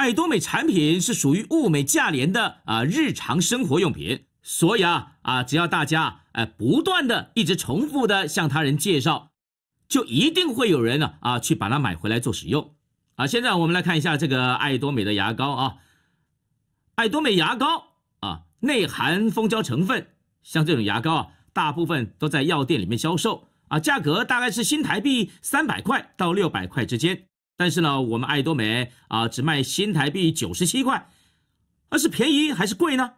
爱多美产品是属于物美价廉的啊日常生活用品，所以啊啊，只要大家哎不断的一直重复的向他人介绍，就一定会有人呢啊去把它买回来做使用啊。现在我们来看一下这个爱多美的牙膏啊，爱多美牙膏啊内含蜂胶成分，像这种牙膏啊，大部分都在药店里面销售啊，价格大概是新台币三百块到六百块之间。但是呢，我们爱多美啊，只卖新台币九十七块，而是便宜还是贵呢？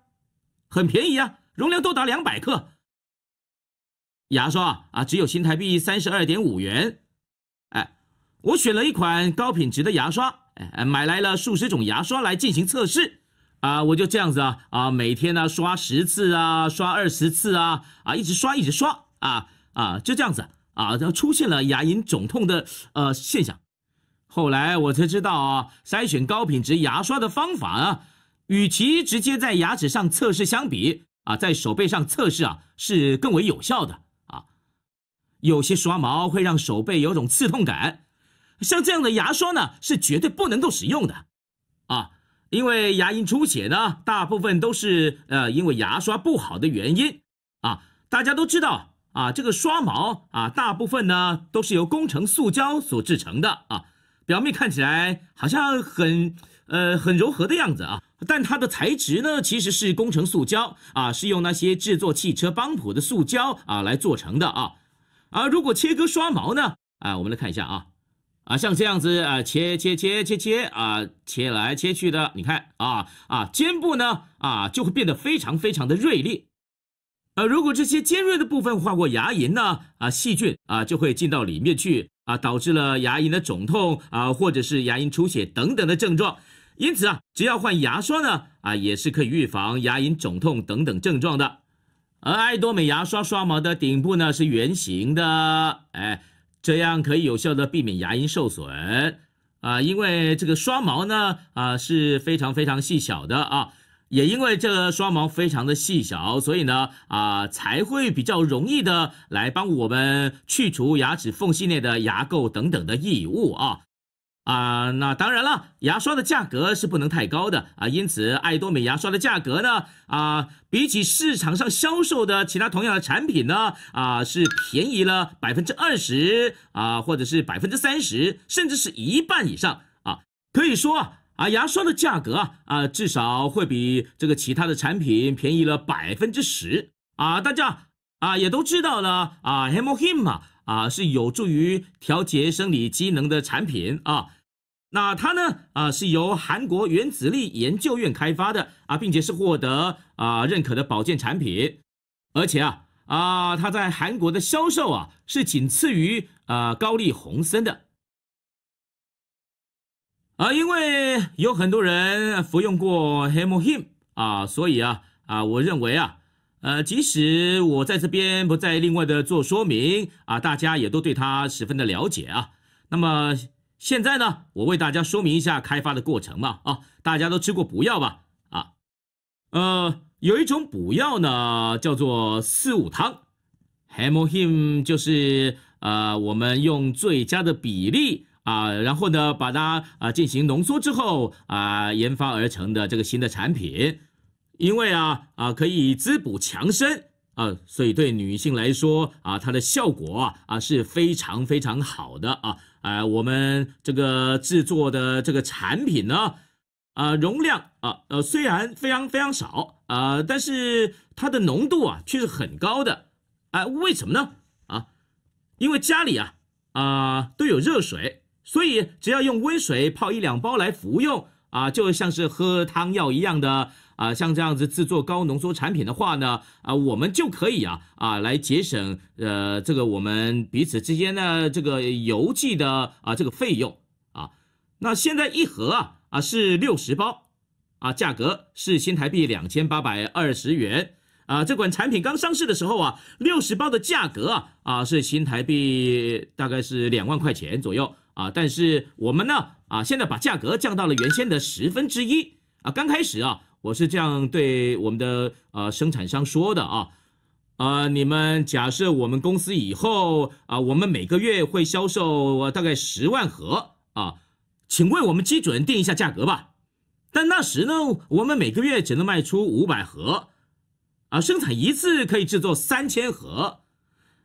很便宜啊，容量多达两百克。牙刷啊，只有新台币三十二点五元。哎，我选了一款高品质的牙刷，哎，买来了数十种牙刷来进行测试。啊，我就这样子啊啊，每天呢刷十次啊，刷二十次啊啊，一直刷一直刷啊啊，就这样子啊，然后出现了牙龈肿痛的呃现象。后来我才知道啊，筛选高品质牙刷的方法啊，与其直接在牙齿上测试相比啊，在手背上测试啊是更为有效的啊。有些刷毛会让手背有种刺痛感，像这样的牙刷呢是绝对不能够使用的啊，因为牙龈出血呢大部分都是呃因为牙刷不好的原因啊。大家都知道啊，这个刷毛啊大部分呢都是由工程塑胶所制成的啊。表面看起来好像很呃很柔和的样子啊，但它的材质呢其实是工程塑胶啊，是用那些制作汽车帮浦的塑胶啊来做成的啊。啊，如果切割刷毛呢啊，我们来看一下啊啊，像这样子啊切切切切切啊切来切去的，你看啊啊尖部呢啊就会变得非常非常的锐利。呃，如果这些尖锐的部分划过牙龈呢啊，细菌啊就会进到里面去。啊，导致了牙龈的肿痛啊，或者是牙龈出血等等的症状。因此啊，只要换牙刷呢，啊，也是可以预防牙龈肿痛等等症状的。而爱多美牙刷刷毛的顶部呢是圆形的，哎，这样可以有效的避免牙龈受损啊，因为这个刷毛呢啊是非常非常细小的啊。也因为这个刷毛非常的细小，所以呢，啊，才会比较容易的来帮我们去除牙齿缝隙内的牙垢等等的异物啊，啊，那当然了，牙刷的价格是不能太高的啊，因此爱多美牙刷的价格呢，啊，比起市场上销售的其他同样的产品呢，啊，是便宜了百分之二十啊，或者是百分之三十，甚至是一半以上啊，可以说啊。啊，牙刷的价格啊啊，至少会比这个其他的产品便宜了百分之十啊！大家啊也都知道了啊，Hemohim 啊啊是有助于调节生理机能的产品啊。那它呢啊是由韩国原子力研究院开发的啊，并且是获得啊认可的保健产品，而且啊啊它在韩国的销售啊是仅次于啊高丽红参的。啊，因为有很多人服用过 Hemohim 啊，所以啊啊，我认为啊，呃，即使我在这边不再另外的做说明啊，大家也都对它十分的了解啊。那么现在呢，我为大家说明一下开发的过程嘛啊，大家都吃过补药吧啊？呃，有一种补药呢，叫做四物汤，Hemohim 就是呃，我们用最佳的比例。啊，然后呢，把它啊进行浓缩之后啊，研发而成的这个新的产品，因为啊啊可以滋补强身啊，所以对女性来说啊，它的效果啊啊是非常非常好的啊啊，我们这个制作的这个产品呢啊容量啊呃虽然非常非常少啊，但是它的浓度啊却是很高的啊，为什么呢啊？因为家里啊啊都有热水。所以，只要用温水泡一两包来服用啊，就像是喝汤药一样的啊，像这样子制作高浓缩产品的话呢，啊，我们就可以啊啊来节省呃这个我们彼此之间的这个邮寄的啊这个费用啊。那现在一盒啊啊是六十包啊，价格是新台币两千八百二十元啊。这款产品刚上市的时候啊，六十包的价格啊啊是新台币大概是两万块钱左右。啊，但是我们呢，啊，现在把价格降到了原先的十分之一啊。刚开始啊，我是这样对我们的呃生产商说的啊，啊，你们假设我们公司以后啊，我们每个月会销售大概十万盒啊，请为我们基准定一下价格吧。但那时呢，我们每个月只能卖出五百盒，啊，生产一次可以制作三千盒，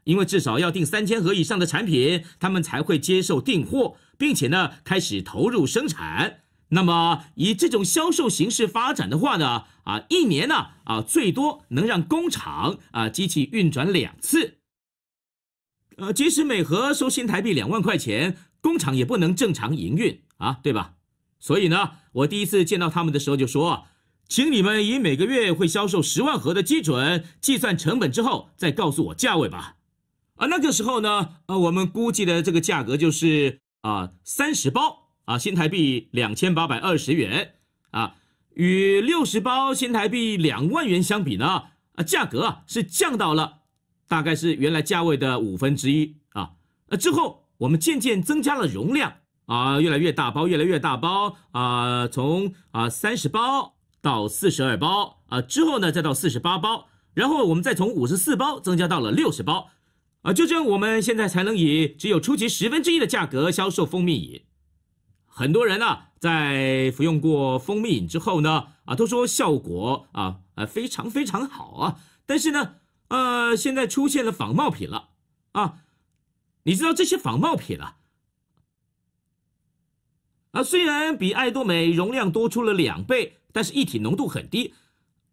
因为至少要订三千盒以上的产品，他们才会接受订货，并且呢开始投入生产。那么以这种销售形式发展的话呢，啊，一年呢，啊，最多能让工厂啊机器运转两次，呃，即使每盒收新台币两万块钱，工厂也不能正常营运啊，对吧？所以呢，我第一次见到他们的时候就说，请你们以每个月会销售十万盒的基准计算成本之后，再告诉我价位吧。啊，那个时候呢，呃，我们估计的这个价格就是啊，三十包啊，新台币两千八百二十元啊，与六十包新台币两万元相比呢，啊，价格啊是降到了大概是原来价位的五分之一啊。呃，之后我们渐渐增加了容量。啊，越来越大包，越来越大包啊！从啊三十包到四十二包啊，之后呢再到四十八包，然后我们再从五十四包增加到了六十包，啊，就这样我们现在才能以只有初级十分之一的价格销售蜂蜜饮。很多人呢在服用过蜂蜜饮之后呢，啊，都说效果啊啊非常非常好啊，但是呢，呃，现在出现了仿冒品了啊，你知道这些仿冒品啊？啊，虽然比爱多美容量多出了两倍，但是一体浓度很低，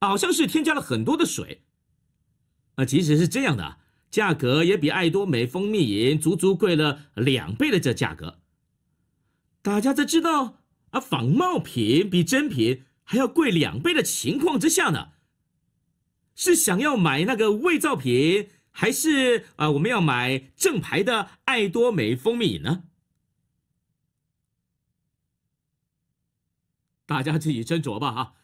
好像是添加了很多的水。啊，即使是这样的，价格也比爱多美蜂蜜饮足足贵了两倍的这价格。大家在知道啊仿冒品比真品还要贵两倍的情况之下呢，是想要买那个伪造品，还是啊我们要买正牌的爱多美蜂蜜饮呢？大家自己斟酌吧，哈。